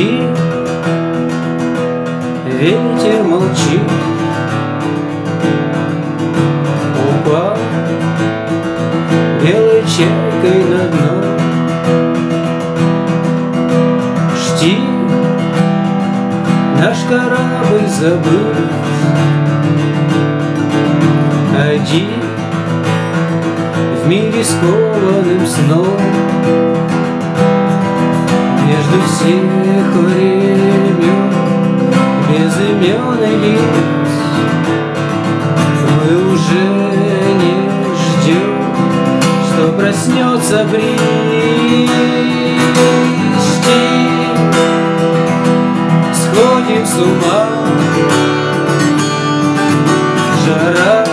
впереди Ветер молчит. Упал белой чайкой на дно. Жди, наш корабль забыл. Один в мире скованным сном. Между всеми безыменный лиц Мы уже не ждем, что проснется бриз Сходим с ума. Жара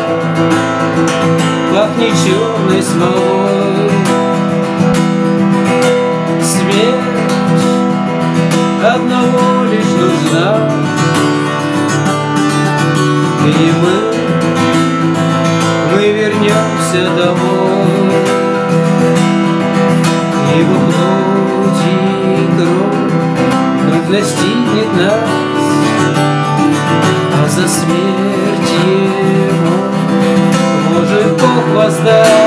пахнет черной смолой. Смерть одного лишь нужна И мы, вернемся домой. И в плоти кровь настигнет нас. А за смерть его может Бог воздать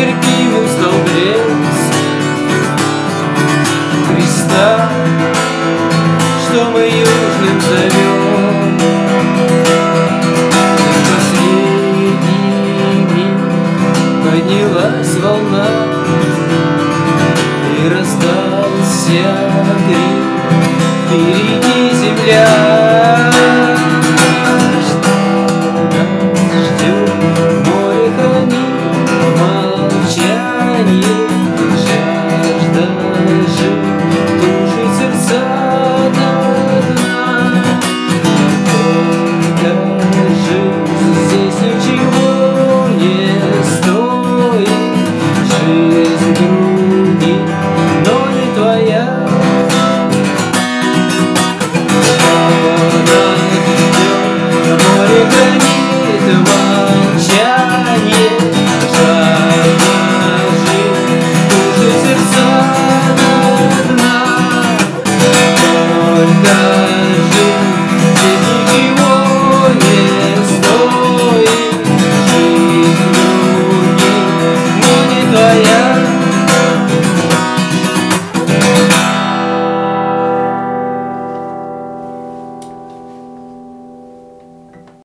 нетерпимым стал бред Христа, что мы южным зовем. И последние дни поднялась волна И раздался крик впереди